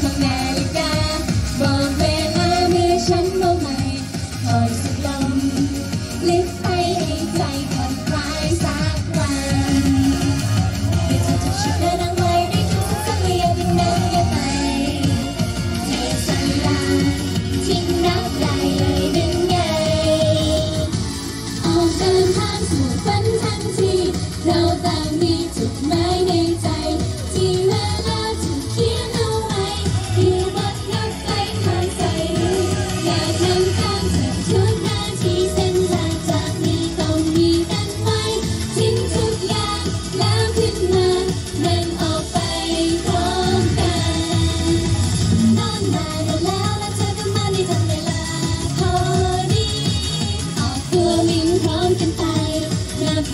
ของนาฬิกา บอกเวลาเมื่อฉันมาม่คอยสุดลมลึกไปในใจผ่นคลายสักวันเดี๋ยวเธอจะชิดเดินไว้ด้ทุกเสลียงนั้นอยไปเธอสั่งเราทิ้งรักได้เลยนึ่งไงออกเดินทางสู่ฝันทันทีเราต่างมี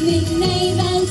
หนึ่